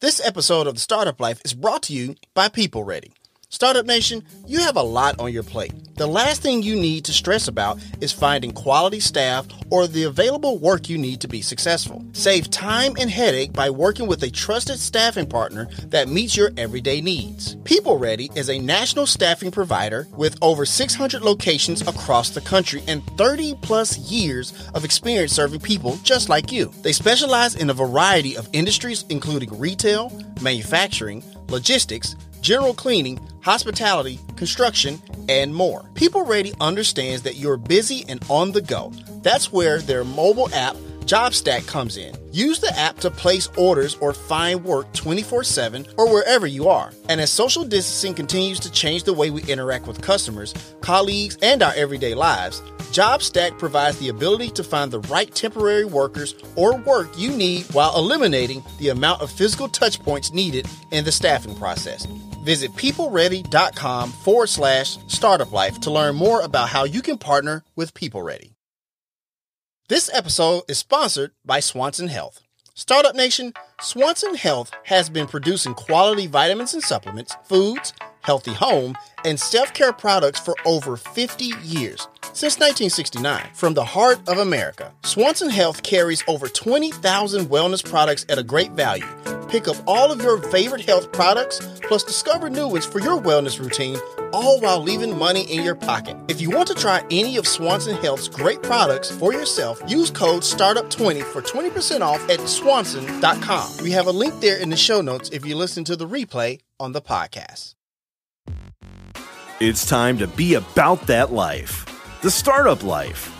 This episode of the Startup Life is brought to you by People Ready. Startup Nation, you have a lot on your plate. The last thing you need to stress about is finding quality staff or the available work you need to be successful. Save time and headache by working with a trusted staffing partner that meets your everyday needs. People Ready is a national staffing provider with over 600 locations across the country and 30 plus years of experience serving people just like you. They specialize in a variety of industries, including retail, manufacturing, logistics, general cleaning, hospitality, construction, and more. People Ready understands that you're busy and on the go. That's where their mobile app, JobStack, comes in. Use the app to place orders or find work 24 7 or wherever you are. And as social distancing continues to change the way we interact with customers, colleagues, and our everyday lives, JobStack provides the ability to find the right temporary workers or work you need while eliminating the amount of physical touchpoints needed in the staffing process. Visit peopleready.com forward slash startup life to learn more about how you can partner with People Ready. This episode is sponsored by Swanson Health. Startup Nation, Swanson Health has been producing quality vitamins and supplements, foods, healthy home, and self care products for over 50 years. Since 1969, from the heart of America, Swanson Health carries over 20,000 wellness products at a great value. Pick up all of your favorite health products, plus discover new ones for your wellness routine, all while leaving money in your pocket. If you want to try any of Swanson Health's great products for yourself, use code STARTUP20 for 20% off at swanson.com. We have a link there in the show notes if you listen to the replay on the podcast. It's time to be about that life, the startup life.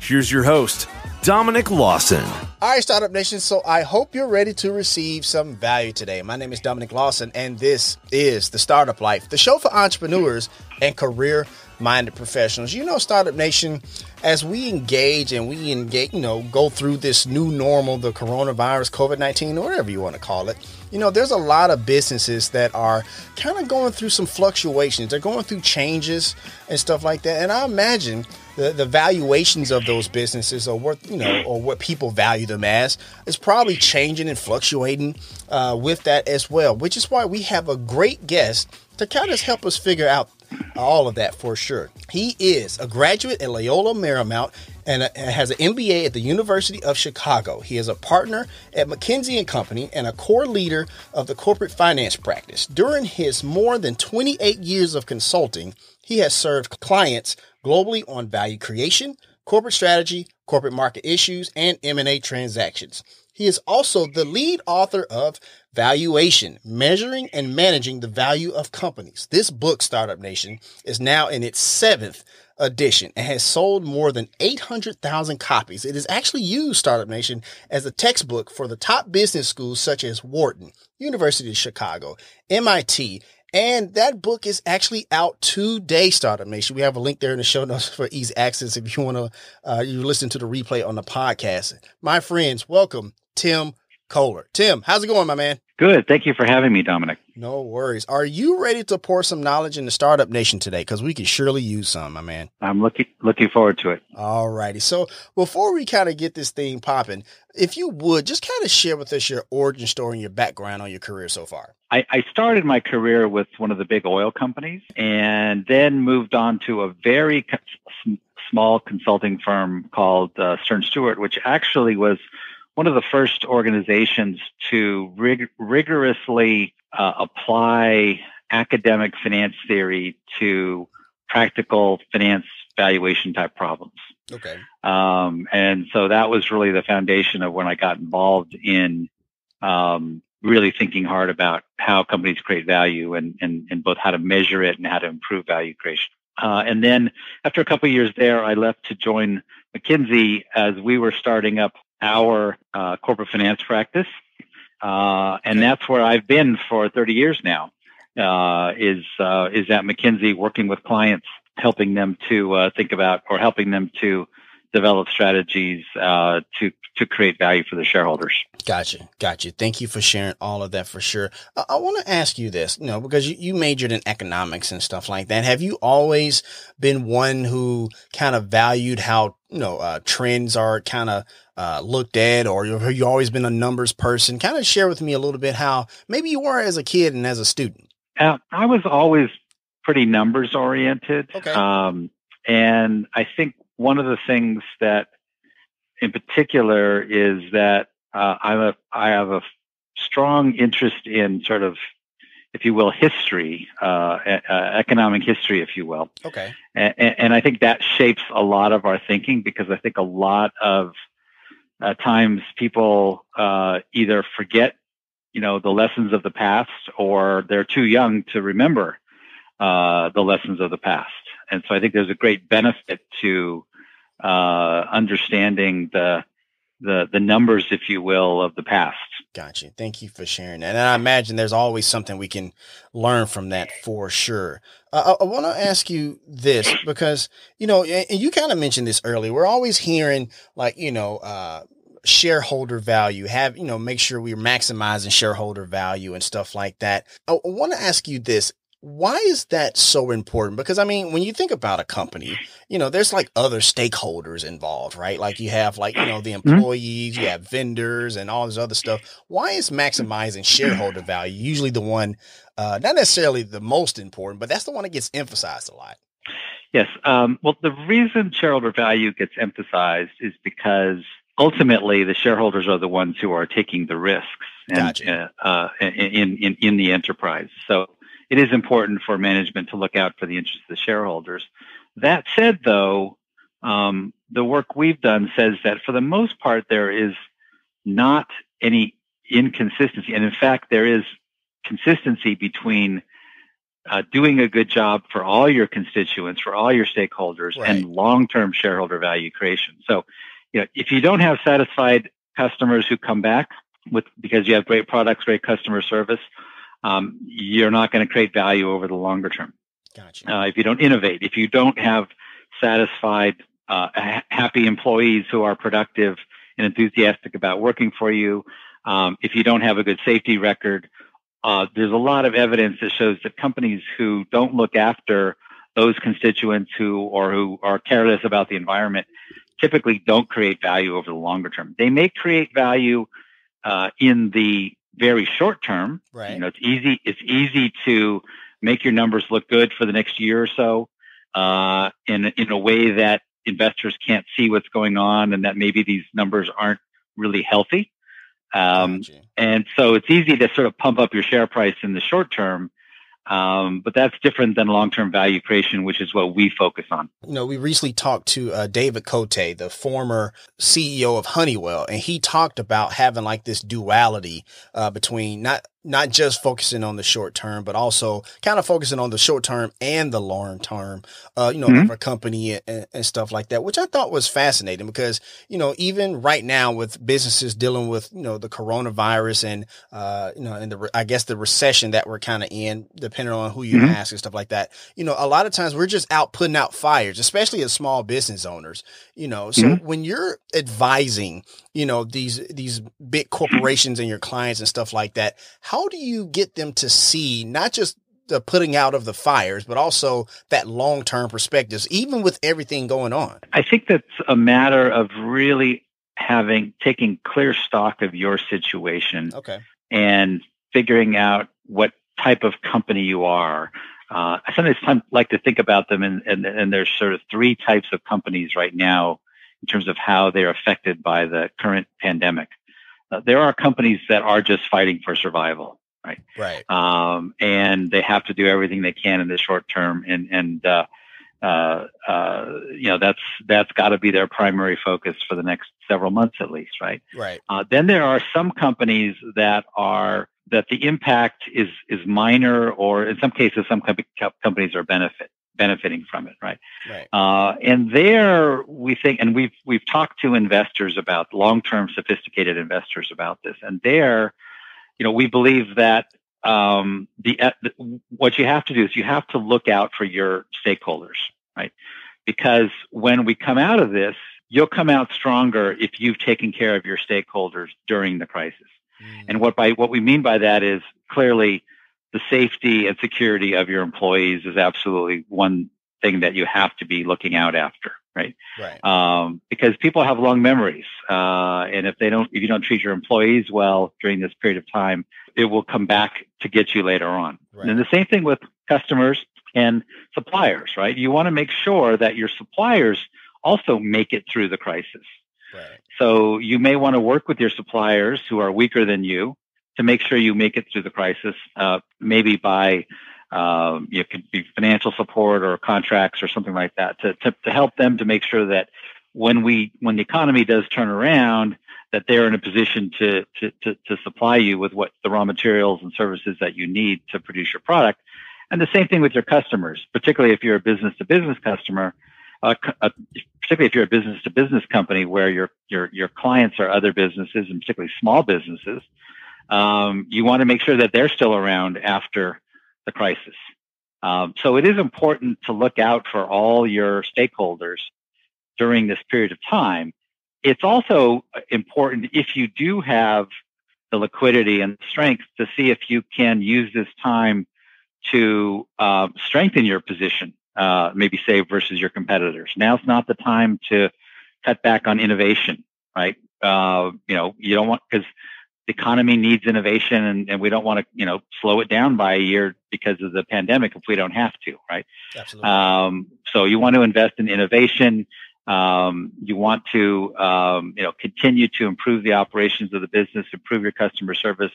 Here's your host, Dominic Lawson. All right, Startup Nation. So I hope you're ready to receive some value today. My name is Dominic Lawson, and this is the Startup Life, the show for entrepreneurs and career minded professionals. You know, Startup Nation, as we engage and we engage, you know, go through this new normal, the coronavirus, COVID 19, or whatever you want to call it, you know, there's a lot of businesses that are kind of going through some fluctuations. They're going through changes and stuff like that. And I imagine the, the valuations of those businesses or what you know or what people value them as is probably changing and fluctuating uh, with that as well which is why we have a great guest to kind of help us figure out all of that for sure he is a graduate at loyola marymount and uh, has an MBA at the University of Chicago. He is a partner at McKinsey and Company and a core leader of the corporate finance practice. During his more than 28 years of consulting, he has served clients globally on value creation, corporate strategy, corporate market issues, and M&A transactions. He is also the lead author of Valuation, Measuring and Managing the Value of Companies. This book, Startup Nation, is now in its seventh edition and has sold more than 800,000 copies. It is actually used, Startup Nation, as a textbook for the top business schools such as Wharton, University of Chicago, MIT, and that book is actually out today, Startup Nation. We have a link there in the show notes for easy access if you want to uh, you listen to the replay on the podcast. My friends, welcome Tim Koller. Tim, how's it going, my man? Good. Thank you for having me, Dominic. No worries. Are you ready to pour some knowledge in the startup nation today? Because we could surely use some, my man. I'm looking looking forward to it. All righty. So before we kind of get this thing popping, if you would just kind of share with us your origin story and your background on your career so far. I, I started my career with one of the big oil companies, and then moved on to a very co- small consulting firm called uh, Stern Stewart, which actually was one of the first organizations to rig- rigorously uh, apply academic finance theory to practical finance valuation type problems. Okay. Um, and so that was really the foundation of when I got involved in um, really thinking hard about how companies create value and, and, and both how to measure it and how to improve value creation. Uh, and then after a couple of years there, I left to join McKinsey as we were starting up our uh, corporate finance practice. Uh, and that's where I've been for 30 years now. Uh, is uh, is at McKinsey working with clients, helping them to uh, think about or helping them to develop strategies uh, to to create value for the shareholders. Gotcha, gotcha. Thank you for sharing all of that for sure. I, I want to ask you this, you know, because you, you majored in economics and stuff like that. Have you always been one who kind of valued how you know uh, trends are kind of uh, looked at, or have you always been a numbers person? Kind of share with me a little bit how maybe you were as a kid and as a student. Uh, I was always pretty numbers oriented, Okay. um, and I think one of the things that, in particular, is that uh, I'm a I have a strong interest in sort of, if you will, history, uh, uh, economic history, if you will. Okay. and, and I think that shapes a lot of our thinking because I think a lot of uh, times people uh, either forget, you know, the lessons of the past, or they're too young to remember uh, the lessons of the past. And so I think there's a great benefit to uh, understanding the the the numbers, if you will, of the past. Gotcha. Thank you for sharing that. And I imagine there's always something we can learn from that for sure. Uh, I, I want to ask you this because, you know, and and you kind of mentioned this earlier. We're always hearing like, you know, uh, shareholder value, have, you know, make sure we're maximizing shareholder value and stuff like that. I, I want to ask you this. Why is that so important? Because I mean, when you think about a company, you know, there's like other stakeholders involved, right? Like you have like, you know, the employees, you have vendors and all this other stuff. Why is maximizing shareholder value usually the one, uh, not necessarily the most important, but that's the one that gets emphasized a lot? Yes. Um, well, the reason shareholder value gets emphasized is because ultimately the shareholders are the ones who are taking the risks and, Gotcha. uh, uh, in, in, in the enterprise. So it is important for management to look out for the interests of the shareholders. That said, though, um, the work we've done says that for the most part, there is not any inconsistency. And in fact, there is consistency between uh, doing a good job for all your constituents, for all your stakeholders, Right. and long-term shareholder value creation. So, you know, if you don't have satisfied customers who come back with because you have great products, great customer service, um, you're not going to create value over the longer term. Gotcha. Uh, if you don't innovate, if you don't have satisfied, uh, ha- happy employees who are productive and enthusiastic about working for you, um, if you don't have a good safety record, uh, there's a lot of evidence that shows that companies who don't look after those constituents who or who are careless about the environment typically don't create value over the longer term. They may create value uh, in the very short term, right. you know, it's easy. It's easy to make your numbers look good for the next year or so, uh, in in a way that investors can't see what's going on, and that maybe these numbers aren't really healthy. Um, and so it's easy to sort of pump up your share price in the short term, um, but that's different than long term value creation, which is what we focus on. you know, we recently talked to uh, David Cote, the former CEO of Honeywell, and he talked about having like this duality uh, between not not just focusing on the short term, but also kind of focusing on the short term and the long term, uh, you know, Mhm. of a company and, and stuff like that, which I thought was fascinating because, you know, even right now with businesses dealing with, you know, the coronavirus and, uh, you know, and the, I guess the recession that we're kind of in, depending on who you Mhm. ask and stuff like that, you know, a lot of times we're just out putting out fires, especially as small business owners, you know, so Mhm. when you're advising, you know, these, these big corporations and your clients and stuff like that, how do you get them to see not just the putting out of the fires, but also that long term perspectives, even with everything going on? I think that's a matter of really having taking clear stock of your situation Okay. and figuring out what type of company you are. Uh, I sometimes time- like to think about them, and, and, and there's sort of three types of companies right now in terms of how they're affected by the current pandemic. Uh, there are companies that are just fighting for survival, Right. um, and they have to do everything they can in the short term, and and uh, uh, uh, you know that's that's got to be their primary focus for the next several months at least, right? Right. Uh, then there are some companies that are that the impact is is minor, or in some cases, some com- companies are benefit benefiting from it, right? Right. Uh, and there we think, and we've we've talked to investors about long term sophisticated investors about this, and there, you know, we believe that um, the, the what you have to do is you have to look out for your stakeholders, right? Because when we come out of this, you'll come out stronger if you've taken care of your stakeholders during the crisis. Mm. And what by what we mean by that is clearly the safety and security of your employees is absolutely one thing that you have to be looking out after. right? Right. Um, because people have long memories, uh, and if they don't, if you don't treat your employees well during this period of time, it will come back to get you later on. Right. And the same thing with customers and suppliers, right? You want to make sure that your suppliers also make it through the crisis. Right. So you may want to work with your suppliers who are weaker than you to make sure you make it through the crisis, uh, maybe by um, it could be financial support or contracts or something like that to, to, to help them to make sure that when we when the economy does turn around, that they're in a position to, to, to, to supply you with what the raw materials and services that you need to produce your product. And the same thing with your customers, particularly if you're a business to business customer, uh, uh, particularly if you're a business to business company where your, your, your clients are other businesses and particularly small businesses. Um, you want to make sure that they're still around after the crisis. Um, so it is important to look out for all your stakeholders during this period of time. It's also important if you do have the liquidity and strength to see if you can use this time to uh, strengthen your position, uh, maybe save versus your competitors. Now's not the time to cut back on innovation, right? Uh, you know, you don't want because the economy needs innovation and, and we don't want to, you know, slow it down by a year because of the pandemic if we don't have to, right? Absolutely. Um, so you want to invest in innovation. Um, you want to, um, you know, continue to improve the operations of the business, improve your customer service,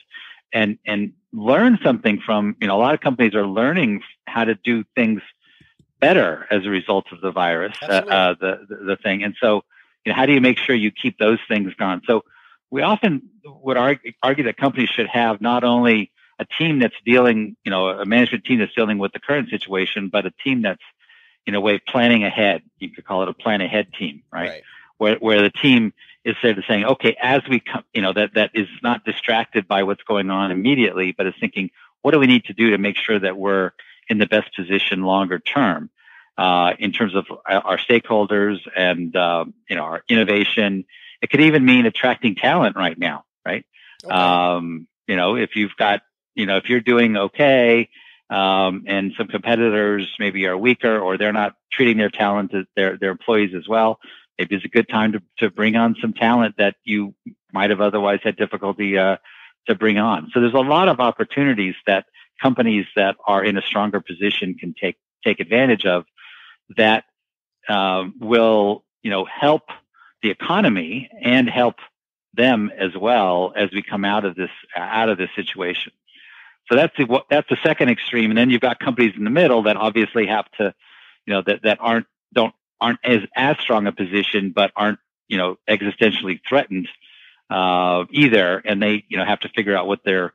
and and learn something from. You know, a lot of companies are learning how to do things better as a result of the virus, uh, uh, the, the the thing. And so, you know, how do you make sure you keep those things going? So we often would argue, argue that companies should have not only a team that's dealing, you know, a management team that's dealing with the current situation, but a team that's, in a way, planning ahead. You could call it a plan ahead team, right? right. Where where the team is sort of saying, okay, as we come, you know, that that is not distracted by what's going on immediately, but is thinking, what do we need to do to make sure that we're in the best position longer term, uh, in terms of our stakeholders and uh, you know our innovation it could even mean attracting talent right now, right? Okay. Um, you know, if you've got, you know, if you're doing okay, um, and some competitors maybe are weaker or they're not treating their talent their, their employees as well, maybe it's a good time to, to bring on some talent that you might have otherwise had difficulty, uh, to bring on. So there's a lot of opportunities that companies that are in a stronger position can take, take advantage of that, um, will, you know, help the economy and help them as well as we come out of this out of this situation. So that's the that's the second extreme, and then you've got companies in the middle that obviously have to, you know, that that aren't don't aren't as as strong a position, but aren't you know existentially threatened uh, either, and they you know have to figure out what they're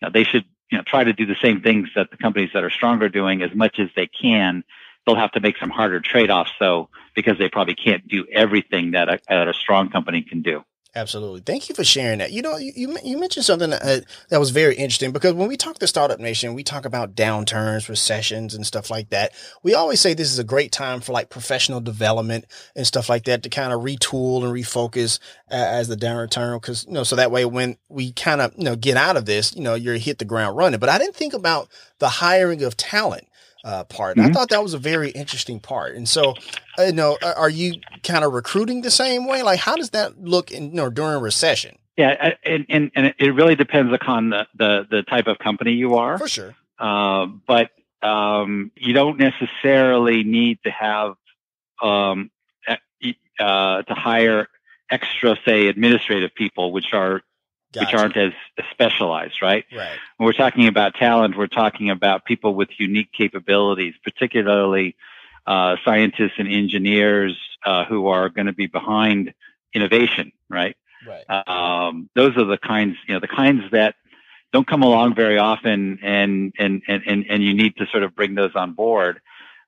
you know, they should you know try to do the same things that the companies that are stronger doing as much as they can they'll have to make some harder trade-offs though because they probably can't do everything that a, that a strong company can do Absolutely. Thank you for sharing that. You know, you, you mentioned something that, uh, that was very interesting because when we talk to Startup Nation, we talk about downturns, recessions, and stuff like that. We always say this is a great time for like professional development and stuff like that to kind of retool and refocus uh, as the downturn. Cause, you know, so that way when we kind of, you know, get out of this, you know, you're hit the ground running. But I didn't think about the hiring of talent uh, part. Mm-hmm. I thought that was a very interesting part. And so, uh, you know, are you kind of recruiting the same way? Like, how does that look in, you know, during a recession? Yeah, and, and, and it really depends upon the, the, the type of company you are. For sure. Uh, but um, you don't necessarily need to have um, uh, to hire extra, say, administrative people, which are Gotcha. which aren't as specialized, right? Right. When we're talking about talent, we're talking about people with unique capabilities, particularly uh, scientists and engineers uh, who are going to be behind innovation, right? Right. Um, those are the kinds, you know, the kinds that don't come along very often, and and and and, and you need to sort of bring those on board.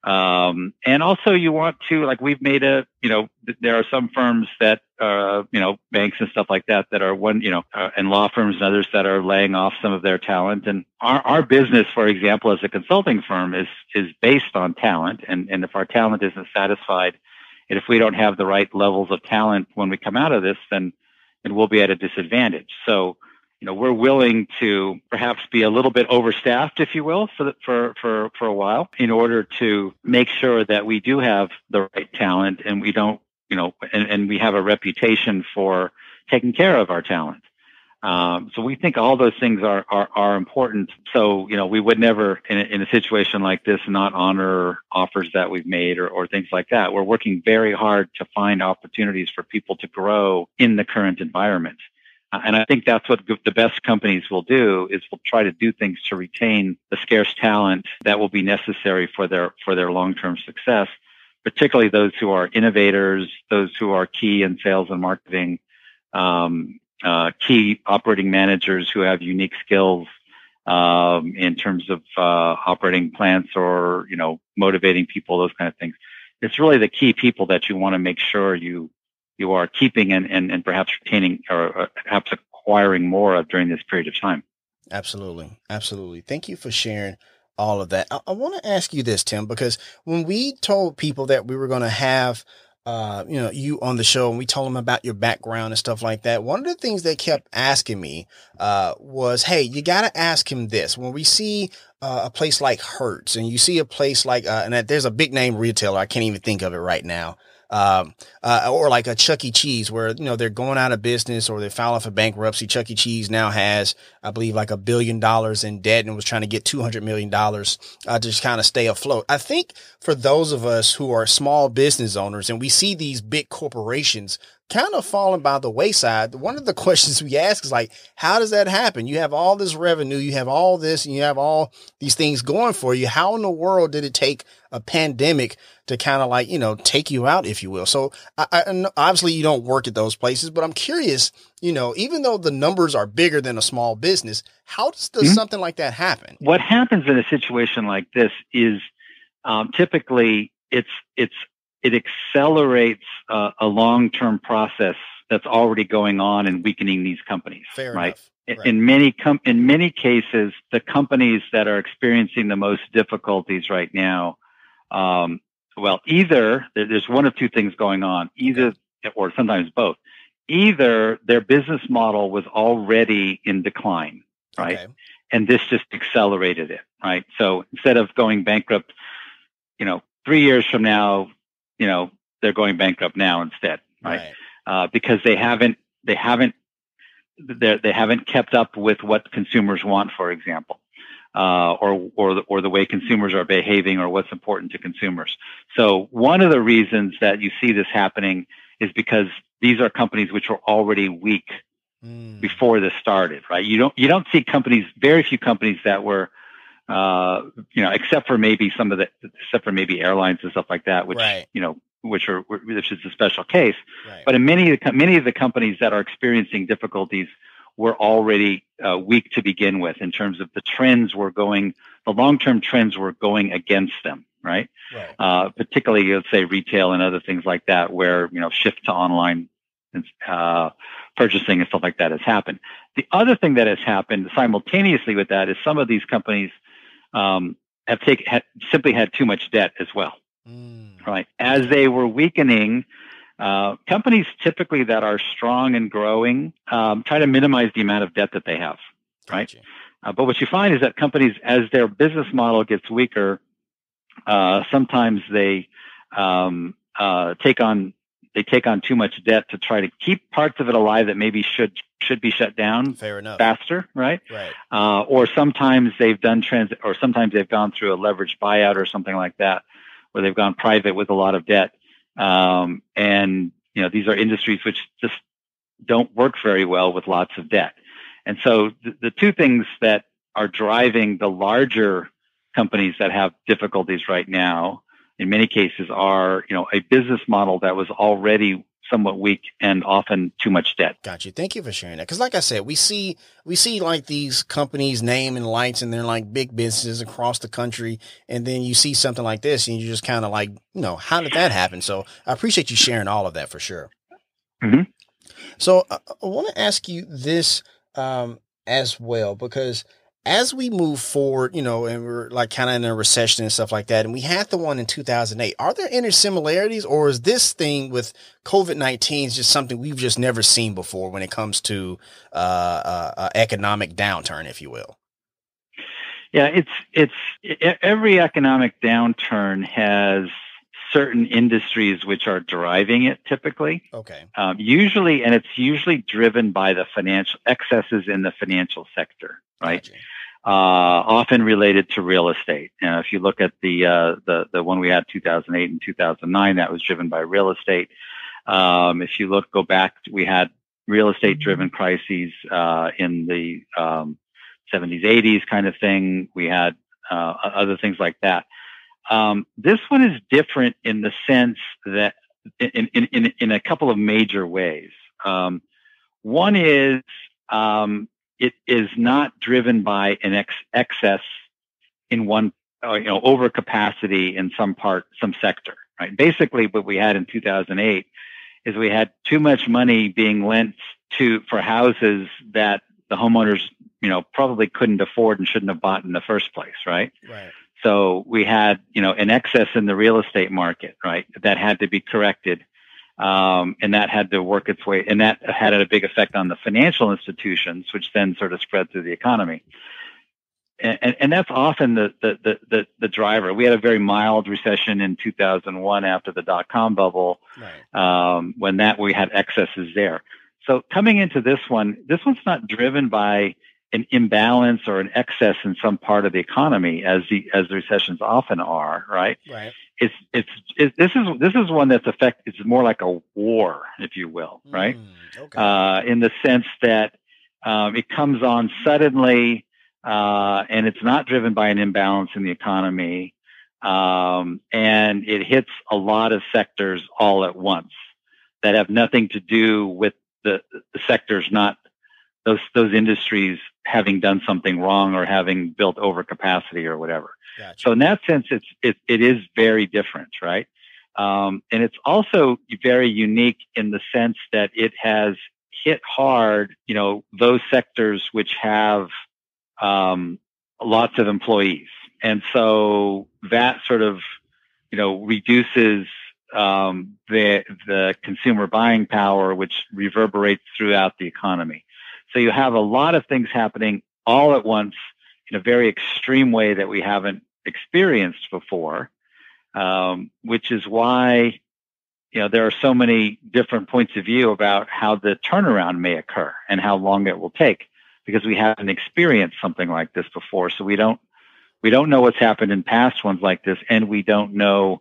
Um, and also you want to, like we've made a, you know, there are some firms that, uh, you know, banks and stuff like that that are one, you know, uh, and law firms and others that are laying off some of their talent. And our, our business, for example, as a consulting firm is, is based on talent. And, and if our talent isn't satisfied and if we don't have the right levels of talent when we come out of this, then, then we'll be at a disadvantage. So, know, we're willing to perhaps be a little bit overstaffed, if you will, for the, for for for a while, in order to make sure that we do have the right talent and we don't, you know, and, and we have a reputation for taking care of our talent. Um, so we think all those things are, are, are important. So, you know, we would never in a, in a situation like this not honor offers that we've made or, or things like that. We're working very hard to find opportunities for people to grow in the current environment. Uh, and I think that's what the best companies will do is will try to do things to retain the scarce talent that will be necessary for their, for their long-term success, particularly those who are innovators, those who are key in sales and marketing, um, uh, key operating managers who have unique skills um, in terms of uh, operating plants or you know motivating people, those kind of things. It's really the key people that you want to make sure you you are keeping and, and, and perhaps retaining or perhaps acquiring more of during this period of time. Absolutely, absolutely. Thank you for sharing all of that. I, I want to ask you this, Tim, because when we told people that we were going to have uh, you know, you on the show and we told them about your background and stuff like that. One of the things they kept asking me, uh, was, Hey, you got to ask him this. When we see uh, a place like Hertz and you see a place like, uh, and there's a big name retailer. I can't even think of it right now um, uh, or like a Chuck E. Cheese where, you know, they're going out of business or they're filing for bankruptcy. Chuck E. Cheese now has, I believe, like a billion dollars in debt and was trying to get $200 million uh, to just kind of stay afloat. I think for those of us who are small business owners and we see these big corporations kind of falling by the wayside. One of the questions we ask is like, how does that happen? You have all this revenue, you have all this, and you have all these things going for you. How in the world did it take a pandemic to kind of like, you know, take you out, if you will? So I, I, obviously you don't work at those places, but I'm curious, you know, even though the numbers are bigger than a small business, how does, does mm-hmm. something like that happen? What happens in a situation like this is um, typically it's, it's it accelerates uh, a long-term process that's already going on and weakening these companies. Fair right? Enough. Right. In many com- in many cases, the companies that are experiencing the most difficulties right now, um, well, either there's one of two things going on, either okay. or sometimes both. Either their business model was already in decline, right, okay. and this just accelerated it, right. So instead of going bankrupt, you know, three years from now, you know they're going bankrupt now instead, right? right. Uh, because they haven't they haven't they haven't kept up with what consumers want, for example, uh, or or the, or the way consumers are behaving, or what's important to consumers. So one of the reasons that you see this happening is because these are companies which were already weak mm. before this started, right? You don't you don't see companies, very few companies that were uh, you know, except for maybe some of the, except for maybe airlines and stuff like that, which, right. you know, which are, which is a special case. Right. But in many of the, many of the companies that are experiencing difficulties were already uh, weak to begin with in terms of the trends were going, the long-term trends were going against them, right? right. Uh, particularly, let's say retail and other things like that, where, you know, shift to online uh, purchasing and stuff like that has happened. The other thing that has happened simultaneously with that is some of these companies um, have taken had, simply had too much debt as well. Mm. Right, as they were weakening, uh, companies typically that are strong and growing um, try to minimize the amount of debt that they have. Right, uh, but what you find is that companies, as their business model gets weaker, uh, sometimes they um, uh, take on they take on too much debt to try to keep parts of it alive that maybe should should be shut down Fair enough. faster, right? Right. Uh, or sometimes they've done trans, or sometimes they've gone through a leveraged buyout or something like that, where they've gone private with a lot of debt. Um, and you know these are industries which just don't work very well with lots of debt. And so the, the two things that are driving the larger companies that have difficulties right now in many cases are, you know, a business model that was already somewhat weak and often too much debt. Got you. Thank you for sharing that. Cause like I said, we see, we see like these companies name and lights and they're like big businesses across the country. And then you see something like this and you just kind of like, you know, how did that happen? So I appreciate you sharing all of that for sure. Mm-hmm. So I, I want to ask you this, um, as well, because as we move forward, you know, and we're like kind of in a recession and stuff like that, and we had the one in 2008, are there any similarities or is this thing with COVID-19 just something we've just never seen before when it comes to uh, uh, uh, economic downturn, if you will? Yeah, it's it's every economic downturn has certain industries which are driving it typically. Okay. Um, usually, and it's usually driven by the financial excesses in the financial sector, right? Gotcha. Uh, often related to real estate. If you look at the uh, the the one we had 2008 and 2009, that was driven by real estate. Um, if you look, go back, we had real estate driven crises uh, in the um, 70s, 80s kind of thing. We had uh, other things like that. Um, this one is different in the sense that in, in, in, in a couple of major ways. Um, one is um, it is not driven by an ex- excess in one, uh, you know, overcapacity in some part, some sector, right? Basically, what we had in 2008 is we had too much money being lent to for houses that the homeowners, you know, probably couldn't afford and shouldn't have bought in the first place, right? Right. So we had, you know, an excess in the real estate market, right? That had to be corrected. Um, and that had to work its way, and that had a big effect on the financial institutions, which then sort of spread through the economy. And, and, and that's often the, the, the, the, driver. We had a very mild recession in 2001 after the dot com bubble, right. um, when that we had excesses there. So coming into this one, this one's not driven by an imbalance or an excess in some part of the economy, as the as the recessions often are, right? Right. It's it's it, this is this is one that's effect. It's more like a war, if you will, right? Mm, okay. Uh, in the sense that um, it comes on suddenly, uh, and it's not driven by an imbalance in the economy, um, and it hits a lot of sectors all at once that have nothing to do with the, the sectors not those those industries having done something wrong or having built overcapacity or whatever. Gotcha. So in that sense, it's it, it is very different, right? Um, and it's also very unique in the sense that it has hit hard, you know, those sectors which have um, lots of employees, and so that sort of, you know, reduces um, the the consumer buying power, which reverberates throughout the economy. So you have a lot of things happening all at once in a very extreme way that we haven't experienced before, um, which is why you know there are so many different points of view about how the turnaround may occur and how long it will take because we haven't experienced something like this before. So we don't we don't know what's happened in past ones like this, and we don't know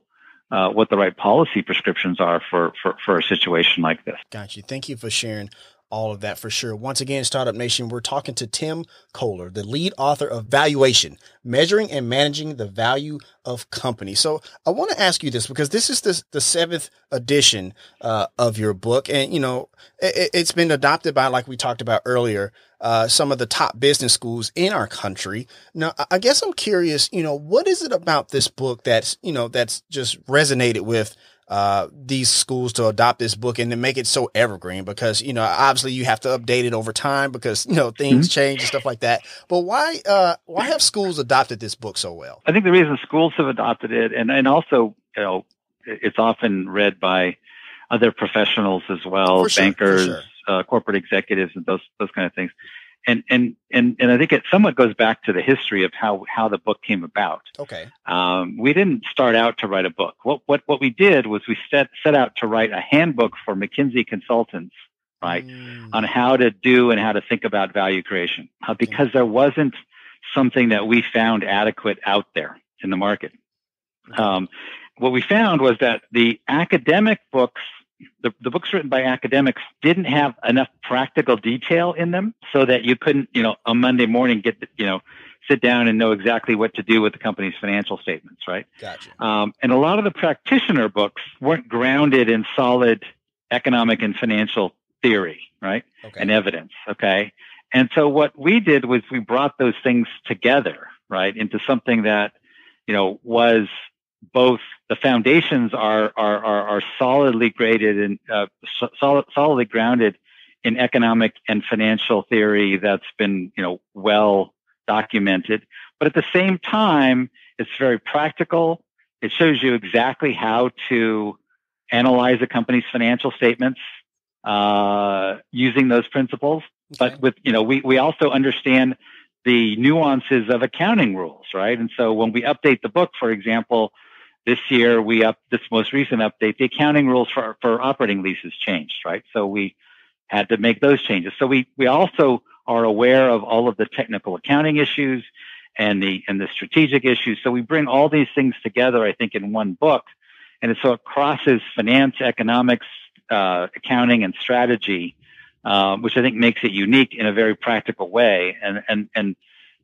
uh, what the right policy prescriptions are for, for, for a situation like this. Got you. Thank you for sharing all of that for sure. Once again, Startup Nation, we're talking to Tim Koller, the lead author of Valuation, Measuring and Managing the Value of Companies. So I want to ask you this because this is the, the seventh edition uh, of your book. And, you know, it, has been adopted by, like we talked about earlier, uh, some of the top business schools in our country. Now, I guess I'm curious, you know, what is it about this book that's, you know, that's just resonated with uh, these schools to adopt this book and to make it so evergreen because you know obviously you have to update it over time because you know things mm-hmm. change and stuff like that. But why uh, why have schools adopted this book so well? I think the reason schools have adopted it and and also you know it's often read by other professionals as well, sure, bankers, sure. uh, corporate executives, and those those kind of things and and and and I think it somewhat goes back to the history of how how the book came about. Okay. Um, we didn't start out to write a book. What what what we did was we set set out to write a handbook for McKinsey consultants, right, mm. on how to do and how to think about value creation, uh, because there wasn't something that we found adequate out there in the market. Um, what we found was that the academic books the, the books written by academics didn't have enough practical detail in them so that you couldn't, you know, on Monday morning get, the, you know, sit down and know exactly what to do with the company's financial statements, right? Gotcha. Um, and a lot of the practitioner books weren't grounded in solid economic and financial theory, right? Okay. And evidence, okay? And so what we did was we brought those things together, right, into something that, you know, was both the foundations are are are, are solidly graded and uh, solid, solidly grounded in economic and financial theory that's been you know well documented, but at the same time, it's very practical. It shows you exactly how to analyze a company's financial statements uh, using those principles. Okay. But with you know, we we also understand the nuances of accounting rules, right? And so when we update the book, for example, this year we up this most recent update, the accounting rules for for operating leases changed, right? So we had to make those changes. So we we also are aware of all of the technical accounting issues and the and the strategic issues. So we bring all these things together, I think, in one book, and so it crosses finance, economics, uh, accounting, and strategy, uh, which I think makes it unique in a very practical way, and and and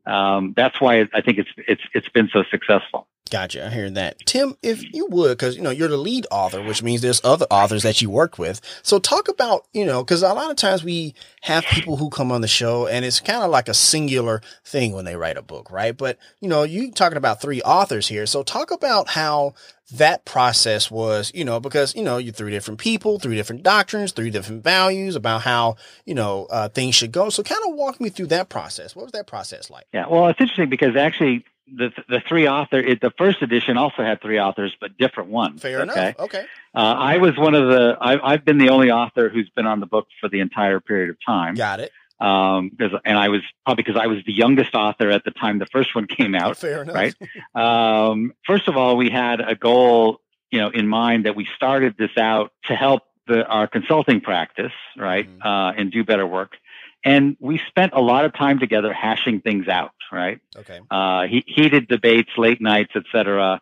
um, that's why I think it's it's it's been so successful. Gotcha. I hear that. Tim, if you would, because, you know, you're the lead author, which means there's other authors that you work with. So talk about, you know, because a lot of times we have people who come on the show and it's kind of like a singular thing when they write a book, right? But, you know, you talking about three authors here. So talk about how that process was, you know, because, you know, you're three different people, three different doctrines, three different values about how, you know, uh, things should go. So kind of walk me through that process. What was that process like? Yeah. Well, it's interesting because actually the the three author it, the first edition also had three authors but different ones. Fair okay? enough. Okay. Uh, i was one of the I, i've been the only author who's been on the book for the entire period of time. Got it. Um and i was probably because i was the youngest author at the time the first one came out fair enough. right? Um first of all we had a goal you know in mind that we started this out to help the, our consulting practice right mm-hmm. uh, and do better work and we spent a lot of time together hashing things out right? Okay. Uh, he, heated debates late nights etc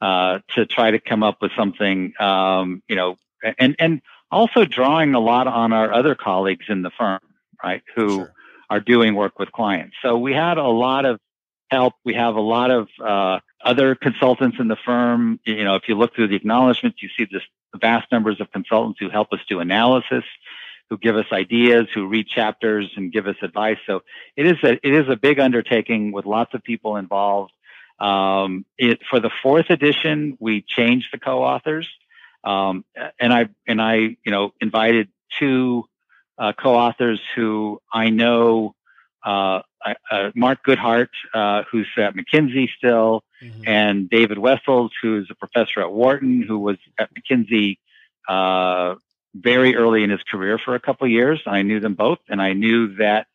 uh, to try to come up with something um, you know and and also drawing a lot on our other colleagues in the firm right who sure. are doing work with clients. So we had a lot of help. We have a lot of uh, other consultants in the firm. You know if you look through the acknowledgments you see this vast numbers of consultants who help us do analysis who give us ideas, who read chapters and give us advice. So it is a it is a big undertaking with lots of people involved. Um, it for the fourth edition, we changed the co-authors, um, and I and I you know invited two uh, co-authors who I know. Uh, uh, Marc Goedhart, uh, who's at McKinsey still, mm-hmm. and David Wessels, who's a professor at Wharton, who was at McKinsey uh, very early in his career for a couple of years. I knew them both, and I knew that,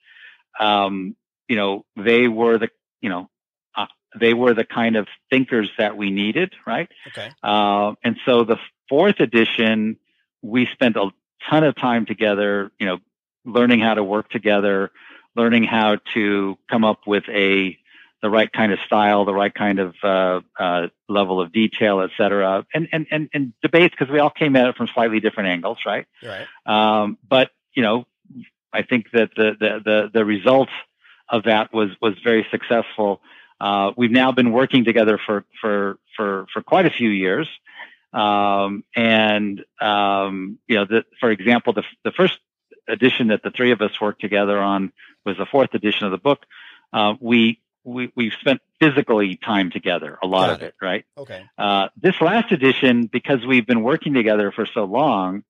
um, you know, they were the, you know, uh, they were the kind of thinkers that we needed, right? Okay. Uh, and so the fourth edition, we spent a ton of time together, you know, learning how to work together, learning how to come up with a the right kind of style, the right kind of uh, uh, level of detail, et cetera, and and and, and debates because we all came at it from slightly different angles, right? Right. Um, but you know, I think that the the the, the result of that was was very successful. Uh, we've now been working together for for for for quite a few years, um, and um, you know, the, for example, the the first edition that the three of us worked together on was the fourth edition of the book. Uh, we we, we've spent physically time together, a lot Got of it, it, right? Okay. Uh, this last edition, because we've been working together for so long,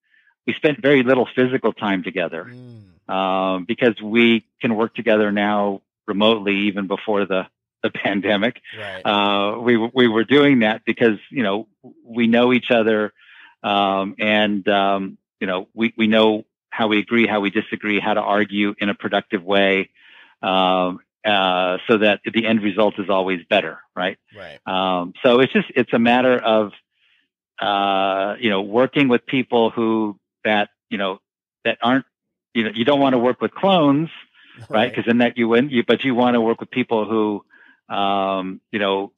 we spent very little physical time together mm. um, because we can work together now remotely, even before the the pandemic. Right. Uh, we we were doing that because you know we know each other, um, and um, you know we we know how we agree, how we disagree, how to argue in a productive way. Um, uh, so that the end result is always better, right? Right. Um, so it's just it's a matter of uh, you know working with people who that you know that aren't you know you don't want to work with clones, right? Because right? then that you win. You, but you want to work with people who um, you know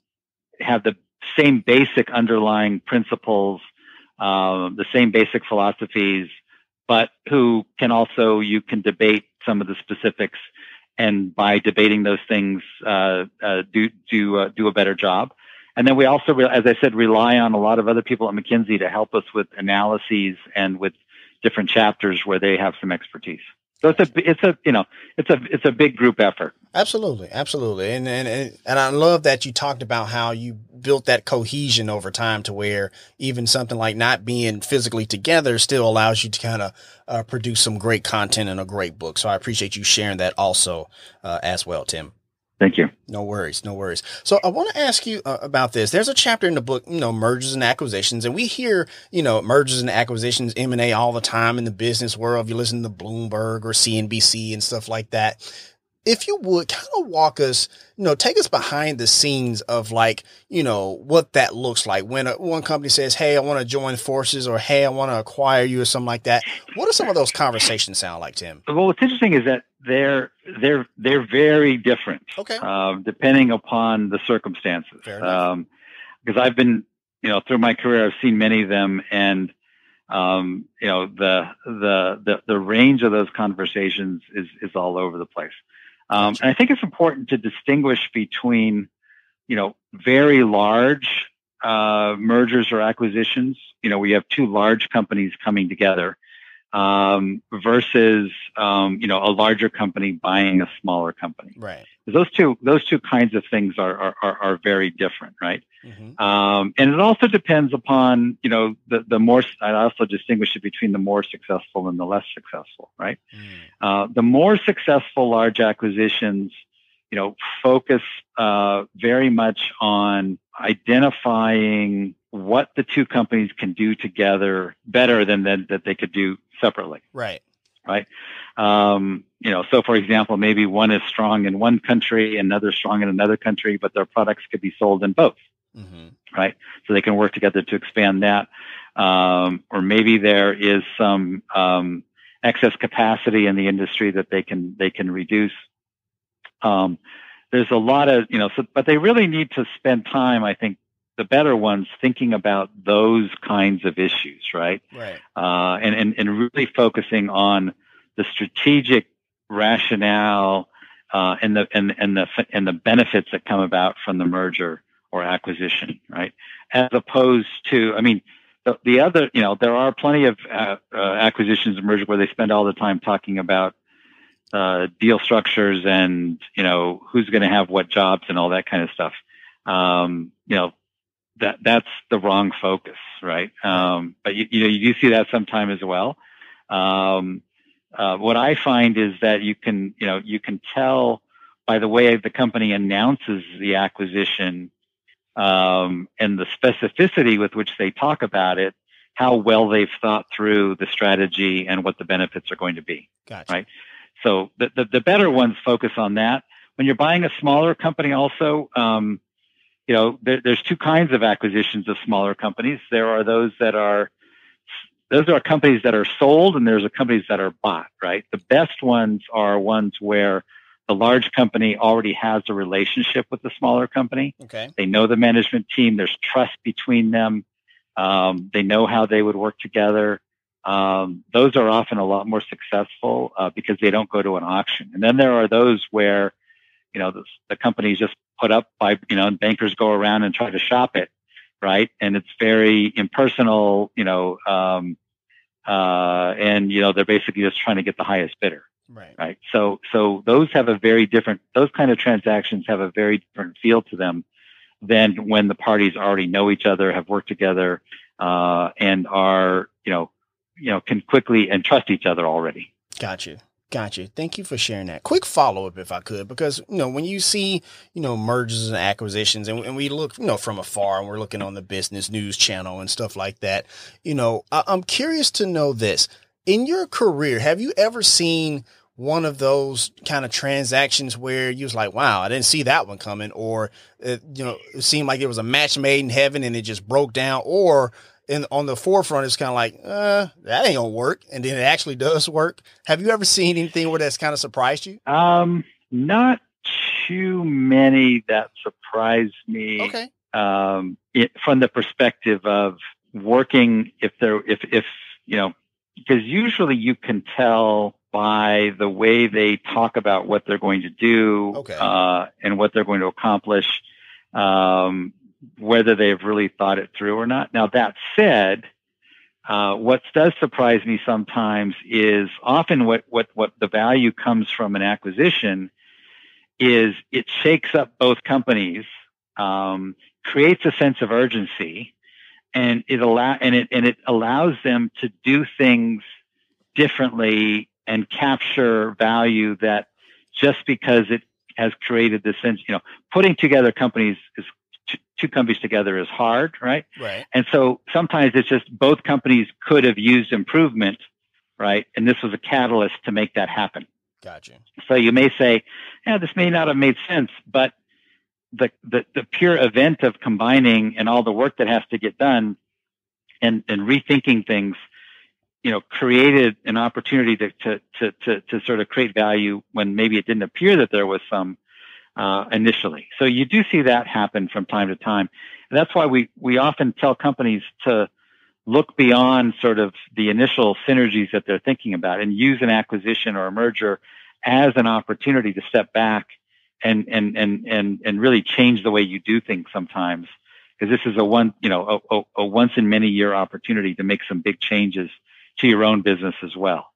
have the same basic underlying principles, um, the same basic philosophies, but who can also you can debate some of the specifics and by debating those things, uh, uh, do do uh, do a better job. And then we also, as I said, rely on a lot of other people at McKinsey to help us with analyses and with different chapters where they have some expertise. So it's a it's a you know it's a it's a big group effort. Absolutely, absolutely, and and and I love that you talked about how you built that cohesion over time to where even something like not being physically together still allows you to kind of uh, produce some great content and a great book. So I appreciate you sharing that also uh, as well, Tim. Thank you. No worries, no worries. So I want to ask you uh, about this. There's a chapter in the book, you know, mergers and acquisitions, and we hear, you know, mergers and acquisitions, M and A, all the time in the business world. If you listen to Bloomberg or CNBC and stuff like that, if you would kind of walk us, you know, take us behind the scenes of like, you know, what that looks like when a, one company says, Hey, I want to join forces or Hey, I want to acquire you or something like that. What do some of those conversations sound like, Tim? Well, what's interesting is that they're, they're, they're very different. Okay. Um, depending upon the circumstances. Um, because I've been, you know, through my career, I've seen many of them and, um, you know, the, the, the, the range of those conversations is, is all over the place. Um, and I think it's important to distinguish between, you know, very large uh, mergers or acquisitions. You know, we have two large companies coming together um, versus, um, you know, a larger company buying a smaller company. Right. Those two, those two kinds of things are are, are very different, right? Mm-hmm. Um, and it also depends upon, you know, the, the more, I also distinguish it between the more successful and the less successful, right? Mm. Uh, the more successful large acquisitions, you know, focus uh, very much on identifying what the two companies can do together better than that, that they could do separately. Right. Right. Um, you know, so for example, maybe one is strong in one country, another strong in another country, but their products could be sold in both mm-hmm. right? So they can work together to expand that. Um, or maybe there is some um, excess capacity in the industry that they can they can reduce. Um, there's a lot of you know, so, but they really need to spend time. I think the better ones thinking about those kinds of issues, right? Right. Uh, and, and and really focusing on the strategic rationale uh, and the and and the and the benefits that come about from the merger or acquisition, right? As opposed to, I mean, the, the other, you know, there are plenty of uh, uh, acquisitions and mergers where they spend all the time talking about uh, deal structures and you know who's going to have what jobs and all that kind of stuff. Um, you know, that that's the wrong focus, right? Um, but you, you know, you do see that sometime as well. Um, uh, what I find is that you can, you know, you can tell by the way the company announces the acquisition um, and the specificity with which they talk about it, how well they've thought through the strategy and what the benefits are going to be. Gotcha. Right. So the, the, the, better ones focus on that. When you're buying a smaller company, also, um, you know, there, there's two kinds of acquisitions of smaller companies. There are those that are those are companies that are sold and there's companies that are bought, right? The best ones are ones where the large company already has a relationship with the smaller company. Okay. They know the management team. There's trust between them. Um, they know how they would work together. Um, those are often a lot more successful uh, because they don't go to an auction. And then there are those where, you know, the, the companies just put up by, you know, bankers go around and try to shop it, right? And it's very impersonal, you know, um, uh, and you know they're basically just trying to get the highest bidder. Right. Right. So so those have a very different those kind of transactions have a very different feel to them than when the parties already know each other, have worked together, uh, and are you know you know can quickly and trust each other already. Got you. Got you. Thank you for sharing that. Quick follow up, if I could, because you know when you see you know mergers and acquisitions, and, and, we look you know from afar, and we're looking on the business news channel and stuff like that. You know, I, I'm curious to know this in your career. Have you ever seen one of those kind of transactions where you was like, wow, I didn't see that one coming, or it, you know, it seemed like it was a match made in heaven and it just broke down, or in on the forefront, it's kind of like, uh, that ain't gonna work, and then it actually does work. Have you ever seen anything where that's kind of surprised you? Um, not too many that surprised me. Okay. Um, it, from the perspective of working, if there, if if you know, because usually you can tell by the way they talk about what they're going to do okay. uh, and what they're going to accomplish, um, whether they've really thought it through or not. Now, that said, uh, what does surprise me sometimes is often what, what, what the value comes from an acquisition is it shakes up both companies, um, creates a sense of urgency, and it allow and it and it allows them to do things differently and capture value that just because it has created this sense, you know, putting together companies is two companies together is hard, right? Right. And so sometimes it's just both companies could have used improvement, right? And this was a catalyst to make that happen. Gotcha. So you may say, yeah, this may not have made sense, but the, the, the pure event of combining and all the work that has to get done and, and rethinking things, you know, created an opportunity to, to, to, to, to sort of create value when maybe it didn't appear that there was some uh, initially. So you do see that happen from time to time. And that's why we, we often tell companies to look beyond sort of the initial synergies that they're thinking about and use an acquisition or a merger as an opportunity to step back and, and, and, and, and really change the way you do things sometimes. Because this is a one, you know, a, a, a once in many year opportunity to make some big changes to your own business as well.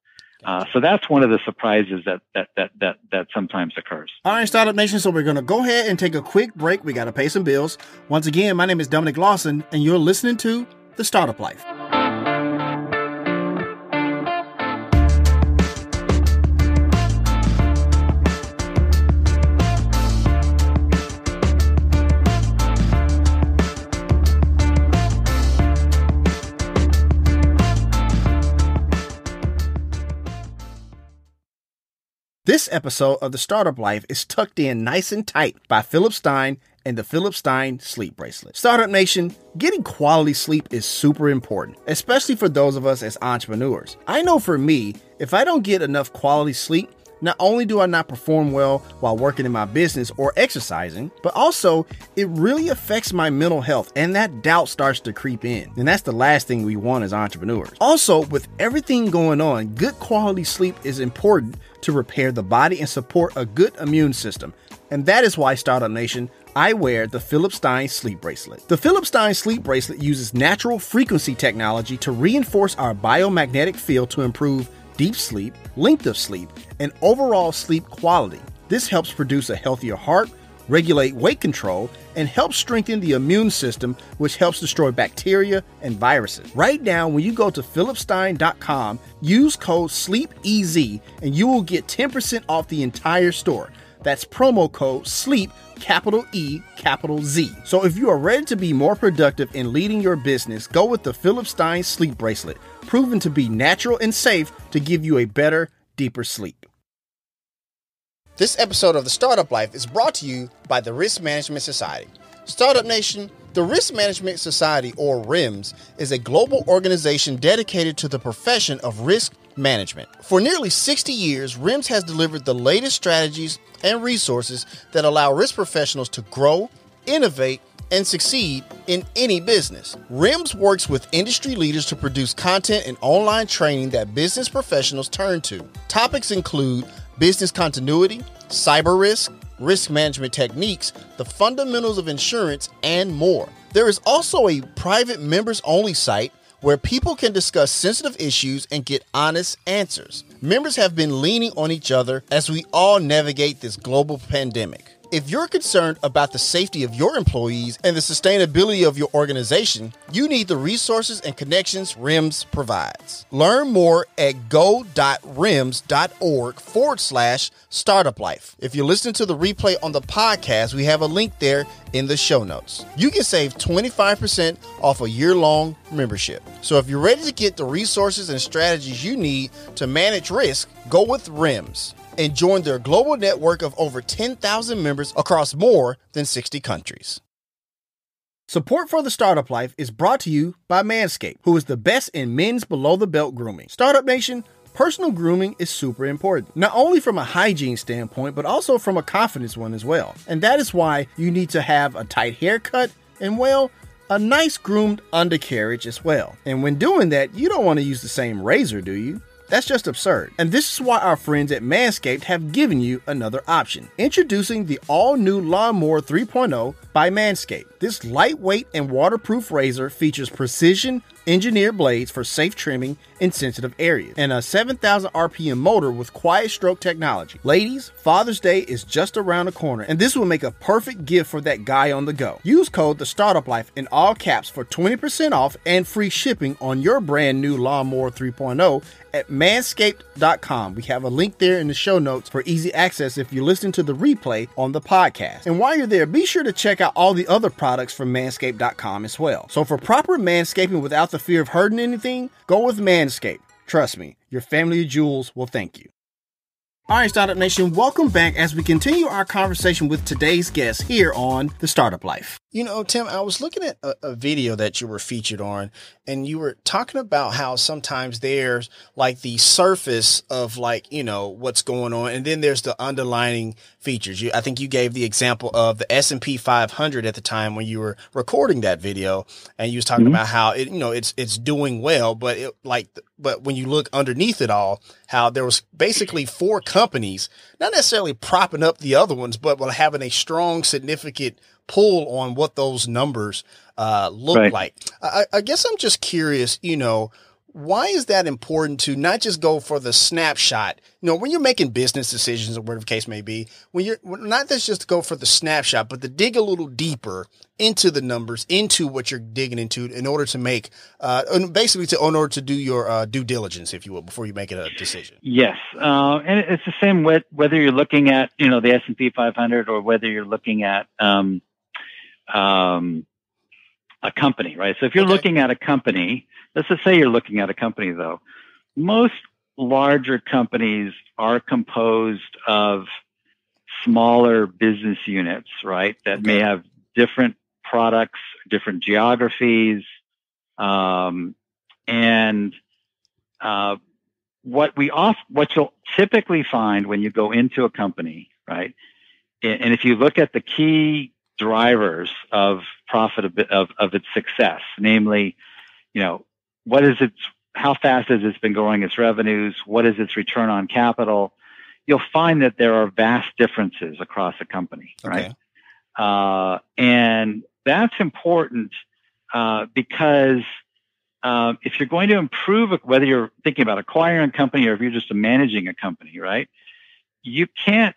Uh, so that's one of the surprises that, that that that that sometimes occurs. All right, Startup Nation. So we're gonna go ahead and take a quick break. We gotta pay some bills. Once again, my name is Dominic Lawson, and you're listening to the Startup Life. Episode of the Startup Life is tucked in nice and tight by Philip Stein and the Philip Stein Sleep Bracelet. Startup Nation, getting quality sleep is super important, especially for those of us as entrepreneurs. I know for me, if I don't get enough quality sleep, not only do I not perform well while working in my business or exercising, but also it really affects my mental health and that doubt starts to creep in. And that's the last thing we want as entrepreneurs. Also, with everything going on, good quality sleep is important to repair the body and support a good immune system. And that is why Startup Nation I wear the Philip Stein sleep bracelet. The Philip Stein sleep bracelet uses natural frequency technology to reinforce our biomagnetic field to improve deep sleep, length of sleep, and overall sleep quality. This helps produce a healthier heart, regulate weight control, and helps strengthen the immune system, which helps destroy bacteria and viruses. Right now, when you go to philipstein.com, use code SLEEPEZ and you will get 10% off the entire store. That's promo code SLEEP, capital E, capital Z. So if you are ready to be more productive in leading your business, go with the Philip Stein Sleep Bracelet, proven to be natural and safe to give you a better, deeper sleep. This episode of The Startup Life is brought to you by the Risk Management Society. Startup Nation, the Risk Management Society, or RIMS, is a global organization dedicated to the profession of risk management. For nearly 60 years, RIMS has delivered the latest strategies and resources that allow risk professionals to grow, innovate, and succeed in any business. RIMS works with industry leaders to produce content and online training that business professionals turn to. Topics include business continuity, cyber risk, risk management techniques, the fundamentals of insurance, and more. There is also a private members only site where people can discuss sensitive issues and get honest answers. Members have been leaning on each other as we all navigate this global pandemic. If you're concerned about the safety of your employees and the sustainability of your organization, you need the resources and connections RIMS provides. Learn more at go.rims.org forward slash startup life. If you're listening to the replay on the podcast, we have a link there in the show notes. You can save 25% off a year long membership. So if you're ready to get the resources and strategies you need to manage risk, go with RIMS and join their global network of over 10,000 members across more than 60 countries. Support for the Startup Life is brought to you by Manscaped, who is the best in men's below the belt grooming. Startup Nation, personal grooming is super important, not only from a hygiene standpoint, but also from a confidence one as well. And that is why you need to have a tight haircut and, well, a nice groomed undercarriage as well. And when doing that, you don't want to use the same razor, do you? That's just absurd. And this is why our friends at Manscaped have given you another option. Introducing the all new Lawnmower 3.0 by Manscaped. This lightweight and waterproof razor features precision engineered blades for safe trimming in sensitive areas and a 7000 RPM motor with quiet stroke technology. Ladies, Father's Day is just around the corner and this will make a perfect gift for that guy on the go. Use code the startup life in all caps for 20% off and free shipping on your brand new lawnmower 3.0 at manscaped.com. We have a link there in the show notes for easy access if you listen to the replay on the podcast. And while you're there, be sure to check out all the other products from manscaped.com as well. So for proper manscaping without the fear of hurting anything, go with Manscaped. Trust me, your family of jewels will thank you. All right, Startup Nation, welcome back as we continue our conversation with today's guest here on The Startup Life. You know, Tim, I was looking at a, a, video that you were featured on, and you were talking about how sometimes there's like the surface of like, you know, what's going on, and then there's the underlining features. You, I think you gave the example of the S&P 500 at the time when you were recording that video, and you was talking mm-hmm. about how it, you know, it's, it's doing well, but it like, but when you look underneath it all, how there was basically four companies, not necessarily propping up the other ones, but having a strong, significant pull on what those numbers uh, look right. like. I, I guess I'm just curious, you know, why is that important to not just go for the snapshot? You know, when you're making business decisions or whatever the case may be, when you're not just to go for the snapshot, but to dig a little deeper into the numbers, into what you're digging into in order to make, uh, basically to, in order to do your uh, due diligence, if you will, before you make a decision. Yes. Uh, and it's the same with whether you're looking at, you know, the S&P 500 or whether you're looking at, um, um, a company, right? So if you're okay. looking at a company, let's just say you're looking at a company though, most larger companies are composed of smaller business units, right? That okay. may have different products, different geographies, um, and uh, what we off what you'll typically find when you go into a company, right? And if you look at the key drivers of profit of, of its success, namely, you know, what is its, how fast has it been growing its revenues? What is its return on capital? You'll find that there are vast differences across a company, okay. right? Uh, and that's important uh, because uh, if you're going to improve, whether you're thinking about acquiring a company or if you're just managing a company, right? You can't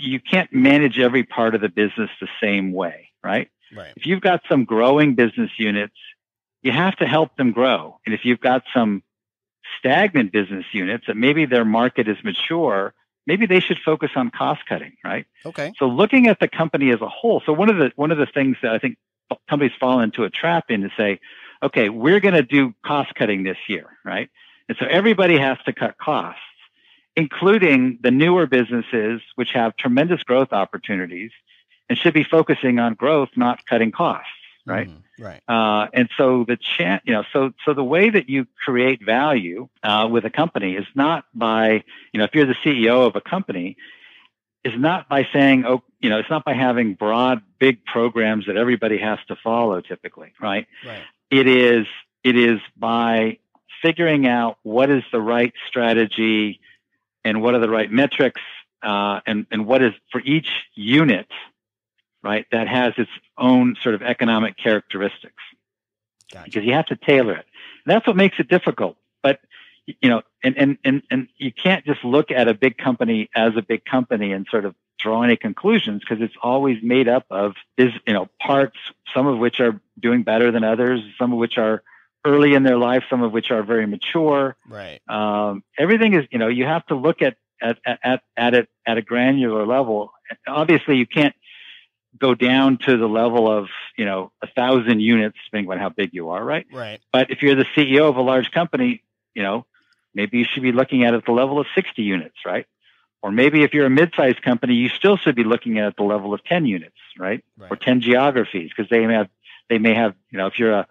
you can't manage every part of the business the same way, right? Right. If you've got some growing business units, you have to help them grow. And if you've got some stagnant business units that maybe their market is mature, maybe they should focus on cost cutting, right? Okay. So looking at the company as a whole. So one of the one of the things that I think companies fall into a trap in to say, okay, we're going to do cost cutting this year, right? And so everybody has to cut costs including the newer businesses, which have tremendous growth opportunities and should be focusing on growth, not cutting costs. Right. Mm, right. Uh, and so the chan, you know, so so the way that you create value uh, with a company is not by, you know, if you're the CEO of a company, is not by saying, oh, you know, it's not by having broad, big programs that everybody has to follow. Typically, right? Right. It is it is by figuring out what is the right strategy and what are the right metrics uh, and and what is for each unit, right? That has its own sort of economic characteristics gotcha. because you have to tailor it. And that's what makes it difficult. But you know, and and and and you can't just look at a big company as a big company and sort of draw any conclusions because it's always made up of is you know parts, some of which are doing better than others, some of which are early in their life, some of which are very mature. Right. Um, everything is, you know, you have to look at, at, at, at it at a granular level. Obviously, you can't go down to the level of, you know, a thousand units, depending on how big you are, right? Right. But if you're the CEO of a large company, you know, maybe you should be looking at it at the level of 60 units, right? Or maybe if you're a mid-sized company, you still should be looking at at the level of 10 units, right? right. Or 10 geographies, because they may have, they may have, you know, if you're a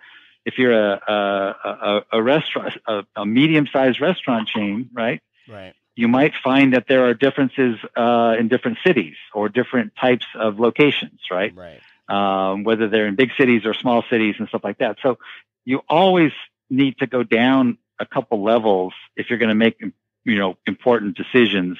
if you're a a, a, a restaurant, a, a medium-sized restaurant chain, right? Right. You might find that there are differences uh, in different cities or different types of locations, right? Right. Um, whether they're in big cities or small cities and stuff like that. So you always need to go down a couple levels if you're going to make you know important decisions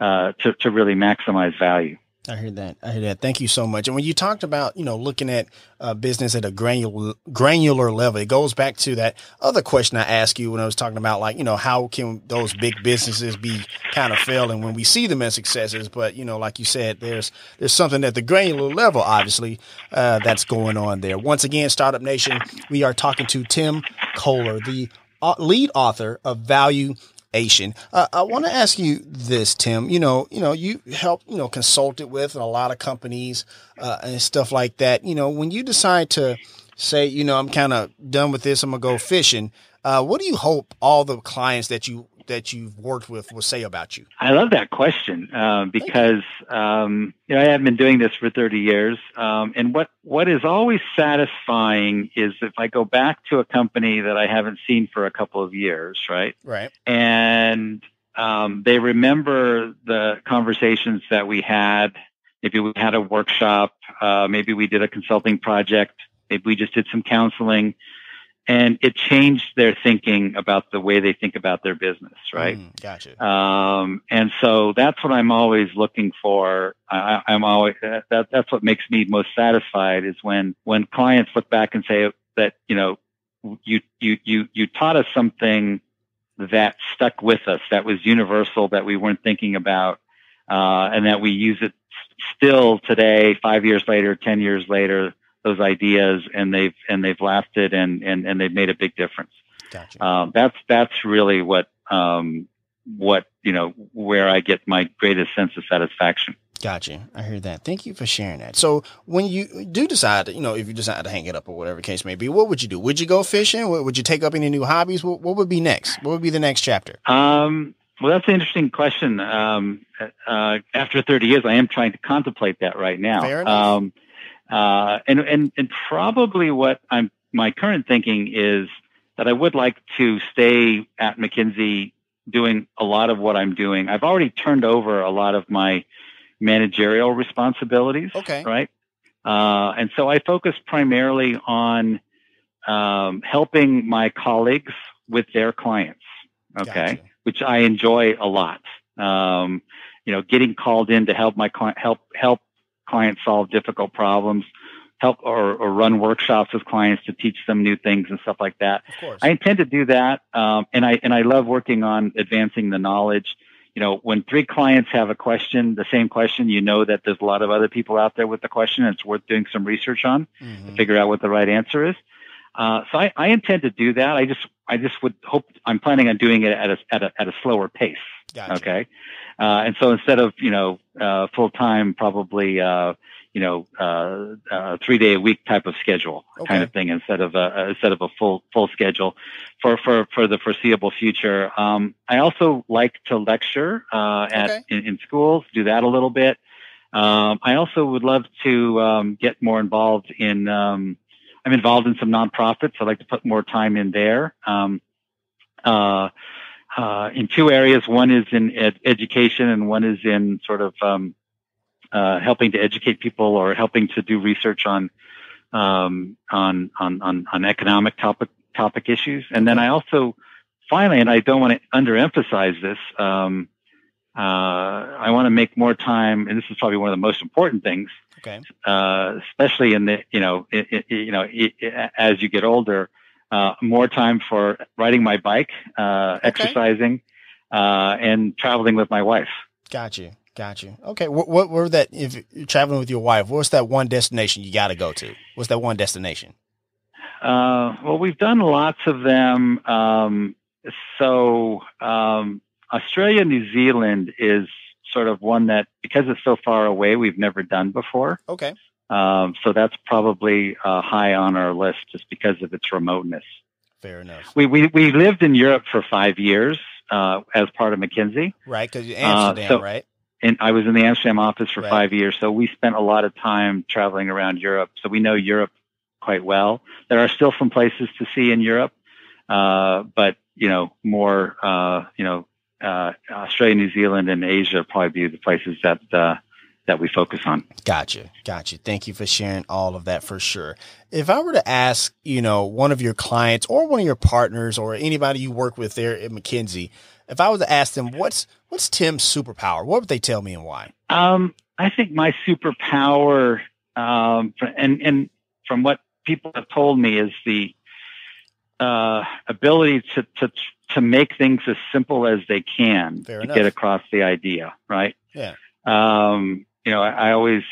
uh, to to really maximize value. I hear that. I hear that. Thank you so much. And when you talked about, you know, looking at uh, business at a granular granular level, it goes back to that other question I asked you when I was talking about, like, you know, how can those big businesses be kind of failing when we see them as successes? But you know, like you said, there's there's something at the granular level, obviously, uh, that's going on there. Once again, Startup Nation, we are talking to Tim Koller, the uh, lead author of Value Asian. Uh, I want to ask you this, Tim. You know, you know, you help, you know, consulted with a lot of companies uh, and stuff like that. You know, when you decide to say, you know, I'm kind of done with this, I'm gonna go fishing. Uh, what do you hope all the clients that you that you've worked with will say about you? I love that question uh, because um, you know I have been doing this for 30 years, um, and what what is always satisfying is if I go back to a company that I haven't seen for a couple of years, right? Right. And um, they remember the conversations that we had. Maybe we had a workshop. Uh, maybe we did a consulting project. Maybe we just did some counseling and it changed their thinking about the way they think about their business, right? Mm, gotcha. Um, and so that's what I'm always looking for. I, am always that that's what makes me most satisfied is when when clients look back and say that you know you you you you taught us something that stuck with us that was universal that we weren't thinking about uh, and that we use it still today five years later ten years later those ideas and they've and they've lasted and and, and they've made a big difference. Gotcha. Um, that's that's really what um, what you know where I get my greatest sense of satisfaction. Gotcha. I hear that. Thank you for sharing that. So when you do decide, to, you know, if you decide to hang it up or whatever case may be, what would you do? Would you go fishing? Would you take up any new hobbies? What, what would be next? What would be the next chapter? Um, well, that's an interesting question. Um, uh, after 30 years, I am trying to contemplate that right now. Fair enough. Um, uh, and, and, and probably what I'm, my current thinking is that I would like to stay at McKinsey doing a lot of what I'm doing. I've already turned over a lot of my managerial responsibilities. Okay. Right. Uh, and so I focus primarily on um, helping my colleagues with their clients. Okay. Gotcha. Which I enjoy a lot. Um, you know, getting called in to help my client, help, help clients solve difficult problems, help or, or run workshops with clients to teach them new things and stuff like that. I intend to do that, um, and I and I love working on advancing the knowledge. You know, when three clients have a question, the same question, you know that there's a lot of other people out there with the question, and it's worth doing some research on Mhm. to figure out what the right answer is. Uh, so I, I intend to do that. I just I just would hope I'm planning on doing it at a at a at a slower pace. Gotcha. Okay. Uh, and so instead of, you know, uh, full time, probably, uh, you know, uh, uh, three day a week type of schedule Okay. kind of thing instead of a, instead of a full, full schedule for, for, for the foreseeable future. Um, I also like to lecture, uh, at, Okay. in, in schools, do that a little bit. Um, I also would love to, um, get more involved in, um, I'm involved in some nonprofits. I'd like to put more time in there. Um, uh, uh, in two areas. One is in ed- education, and one is in sort of um, uh, helping to educate people or helping to do research on um, on, on on on economic topic topic issues. And then I also finally, and I don't want to underemphasize this. Um, uh, I want to make more time, and this is probably one of the most important things, Okay. uh, especially in the you know i i you know i i as you get older, uh, more time for riding my bike, uh, exercising, uh, and traveling with my wife. Got you. Got you. Okay. What, what were that, if you're traveling with your wife, what's that one destination you got to go to? What's that one destination? Uh, well, we've done lots of them. Um, so um, Australia, New Zealand is sort of one that because it's so far away, we've never done before. Okay. Um, so that's probably uh, high on our list just because of its remoteness. Fair enough. We we, we lived in Europe for five years uh, as part of McKinsey, Right. Cause Amsterdam, Uh, so- right? and I was in the Amsterdam office for Right. five years. So we spent a lot of time traveling around Europe. So we know Europe quite well. There are still some places to see in Europe, uh, but you know more. Uh, you know, uh, Australia, New Zealand, and Asia probably be the places that uh, that we focus on. Gotcha. Gotcha. Thank you for sharing all of that for sure. If I were to ask, you know, one of your clients or one of your partners or anybody you work with there at McKinsey, if I was to ask them what's what's Tim's superpower, what would they tell me and why? Um, I think my superpower, um, and and from what people have told me, is the uh, ability to to to make things as simple as they can Fair to enough. get across the idea, right? Yeah. Um, you know, I, I always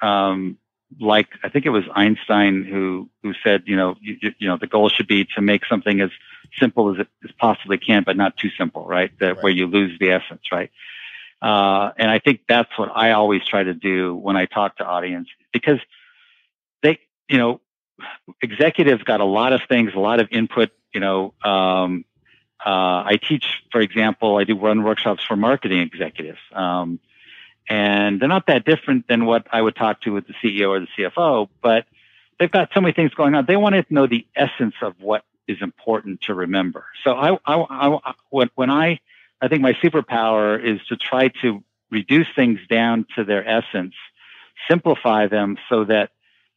um, like I think it was Einstein who who said, you know, you, you- know, the goal should be to make something as simple as it as possibly can, but not too simple, right? That Right. where you lose the essence, right? Uh, and I think that's what I always try to do when I talk to audience because they, you know, executives got a lot of things, a lot of input. You know, um, uh, I teach, for example, I do run workshops for marketing executives, um, and they're not that different than what I would talk to with the CEO or the CFO, but they've got so many things going on. They want to know the essence of what is important to remember. So I, I, I when, when I, I think my superpower is to try to reduce things down to their essence, simplify them so that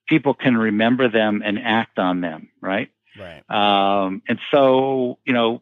people can remember them and act on them, right? Right. Um, and so, you know,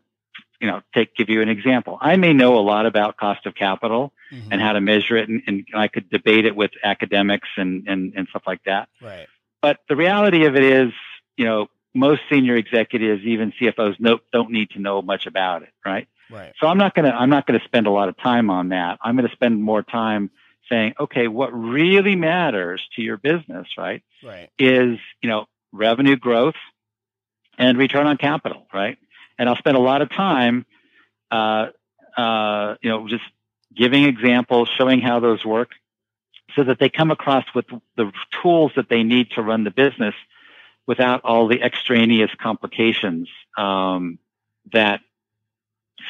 you know, take give you an example. I may know a lot about cost of capital Mhm. and how to measure it, and, and I could debate it with academics and, and and stuff like that. Right. But the reality of it is, you know, most senior executives, even CFOs, no, don't need to know much about it, right? Right. So I'm not gonna I'm not gonna spend a lot of time on that. I'm gonna spend more time saying, okay, what really matters to your business, right? Right. is you know revenue growth and return on capital, right? And I'll spend a lot of time, uh, uh, you know, just giving examples, showing how those work, so that they come across with the tools that they need to run the business without all the extraneous complications um, that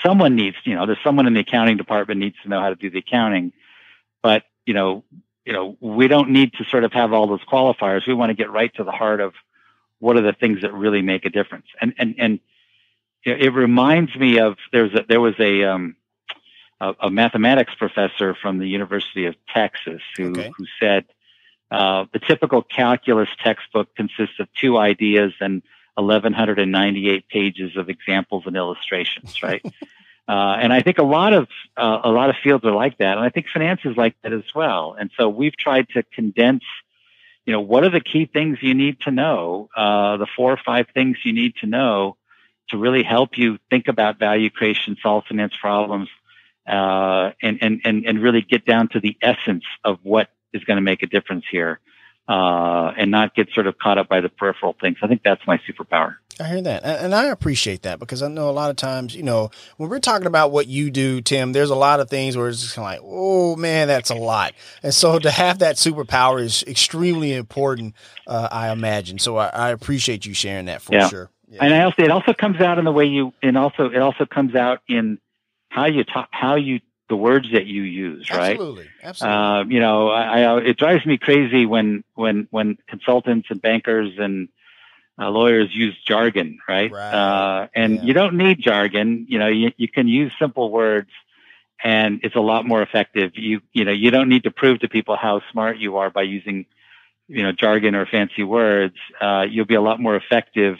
someone needs. You know, there's someone in the accounting department needs to know how to do the accounting, but you know, you know, we don't need to sort of have all those qualifiers. We want to get right to the heart of what are the things that really make a difference. And and and know, it reminds me of there's a, there was a um, a, a mathematics professor from the University of Texas who Okay. who said uh, the typical calculus textbook consists of two ideas and 1198 pages of examples and illustrations, right? Uh, and I think a lot of uh, a lot of fields are like that, and I think finance is like that as well. And so we've tried to condense, you know, what are the key things you need to know, uh, the four or five things you need to know to really help you think about value creation, solve finance problems, uh, and and and and really get down to the essence of what is going to make a difference here, uh, and not get sort of caught up by the peripheral things. I think that's my superpower. I hear that. And, and I appreciate that because I know a lot of times, you know, when we're talking about what you do, Tim, there's a lot of things where it's just kind of like, oh man, that's a lot. And so to have that superpower is extremely important, uh, I imagine. So I, I appreciate you sharing that for Yeah. sure. Yeah. And I also, it also comes out in the way you, and also, it also comes out in how you talk, how you, the words that you use, right? Absolutely. Absolutely. Um, you know, I, I, it drives me crazy when, when, when consultants and bankers and uh, lawyers use jargon, right? Right. Uh, and Yeah. you don't need jargon. You know, you, you can use simple words and it's a lot more effective. You, you know, you don't need to prove to people how smart you are by using, you know, jargon or fancy words. Uh, you'll be a lot more effective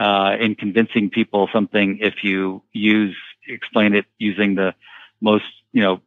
uh, in convincing people something if you use explain it using the most you know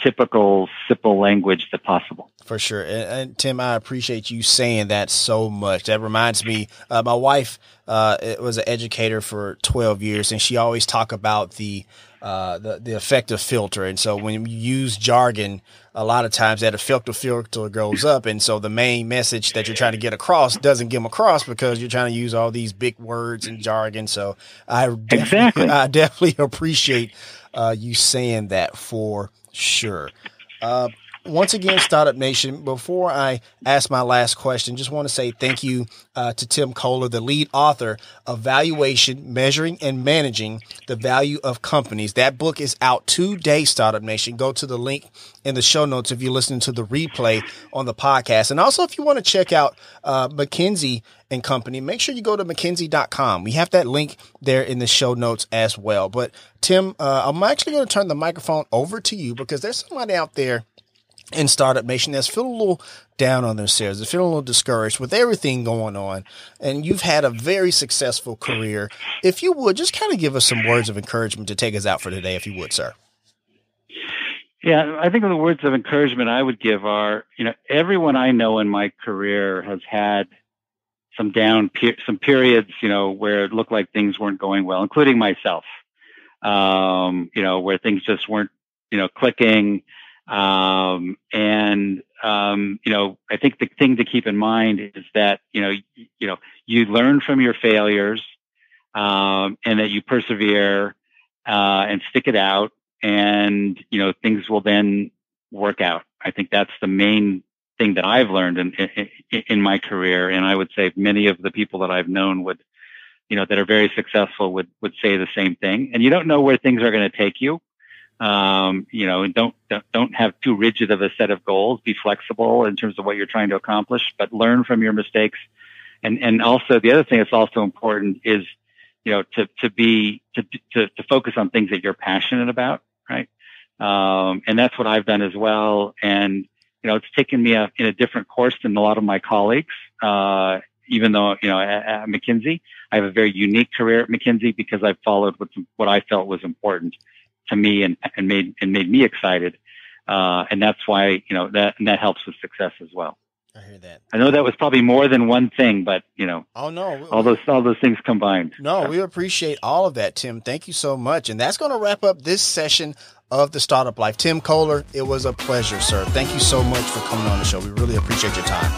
typical simple language that possible. For sure. And, and Tim, I appreciate you saying that so much. That reminds me, uh, my wife uh, was an educator for 12 years, and she always talk about the, uh, the the effective filter. And so when you use jargon, a lot of times that effective filter goes up, and so the main message that you're trying to get across doesn't get them across because you're trying to use all these big words and jargon. So I definitely, Exactly. I definitely appreciate uh, you saying that for sure. Uh, once again, Startup Nation, before I ask my last question, just want to say thank you uh, to Tim Koller, the lead author of Valuation, Measuring and Managing the Value of Companies. That book is out today, Startup Nation. Go to the link in the show notes if you're listening to the replay on the podcast. And also, if you want to check out uh, McKinsey and Company, make sure you go to McKinsey.com. We have that link there in the show notes as well. But Tim, uh, I'm actually going to turn the microphone over to you because there's somebody out there in Startup Nation that's feeling a little down on themselves, they're feeling a little discouraged with everything going on, and you've had a very successful career. If you would, just kind of give us some words of encouragement to take us out for today, if you would, sir. Yeah, I think the words of encouragement I would give are, you know, everyone I know in my career has had some down, some periods, you know, where it looked like things weren't going well, including myself. Um, you know, where things just weren't, you know, clicking. Um, and um, you know, I think the thing to keep in mind is that you know, you, you know, you learn from your failures, um, and that you persevere uh, and stick it out, and you know, things will then work out. I think that's the main thing that I've learned in, in, in my career, and I would say many of the people that I've known would, you know, that are very successful would would say the same thing. And you don't know where things are going to take you um, you know, and don't, don't have too rigid of a set of goals. Be flexible in terms of what you're trying to accomplish, but learn from your mistakes. And and also the other thing that's also important is, you know, to to be to to, to focus on things that you're passionate about, right? Um, and that's what I've done as well. And you know, it's taken me a, in a different course than a lot of my colleagues. Uh, even though you know at, at McKinsey, I have a very unique career at McKinsey because I've followed what what I felt was important to me and, and made and made me excited. Uh, and that's why you know that and that helps with success as well. I hear that. I know that was probably more than one thing, but you know. Oh no, all those all those things combined. No, we appreciate all of that, Tim. Thank you so much, and that's going to wrap up this session of the Startup Life. Tim Koller, it was a pleasure, sir. Thank you so much for coming on the show. We really appreciate your time.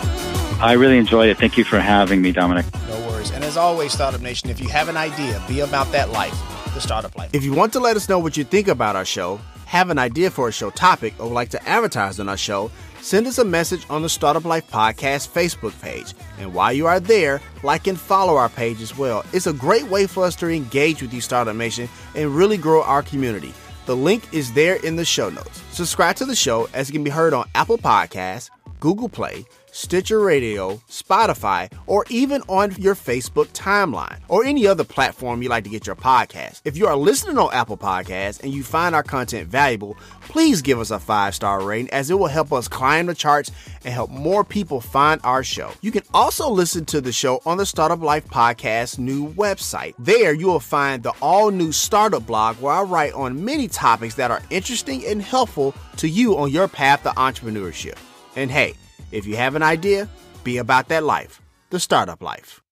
I really enjoyed it. Thank you for having me, Dominic. No worries. And as always, Startup Nation, if you have an idea, be about that life the startup life. If you want to let us know what you think about our show, have an idea for a show topic, or would like to advertise on our show, send us a message on the Startup Life Podcast Facebook page. And while you are there, like and follow our page as well. It's a great way for us to engage with you, Startup Nation, and really grow our community. The link is there in the show notes. Subscribe to the show as it can be heard on Apple Podcasts, Google Play, Stitcher Radio, Spotify, or even on your Facebook timeline or any other platform you like to get your podcast. If you are listening on Apple Podcasts and you find our content valuable, please give us a five star rating as it will help us climb the charts and help more people find our show. You can also listen to the show on the Startup Life Podcast new website. There you will find the all new startup blog where I write on many topics that are interesting and helpful to you on your path to entrepreneurship. And hey, if you have an idea, be about that life, the startup life.